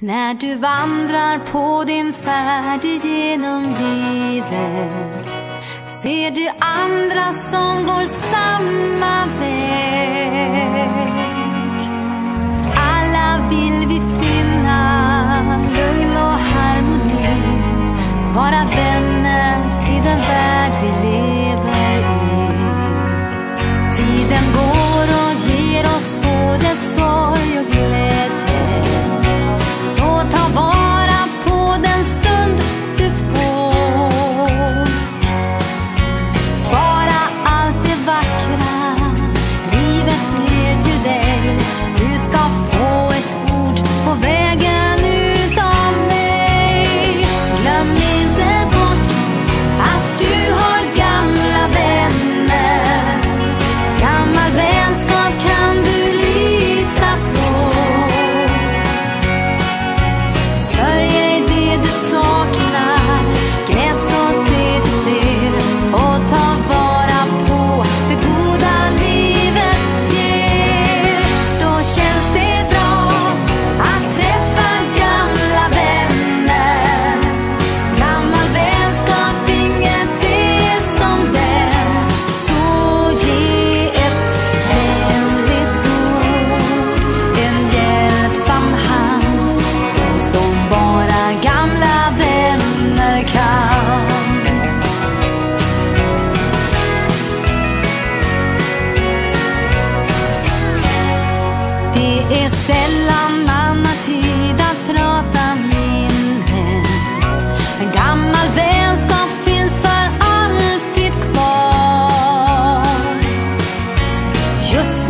När du vandrar på din färd genom livet ser du andra som går samma väg. Det är sällan man har tid att prata minnen. En gammal vänskap finns för alltid kvar. Just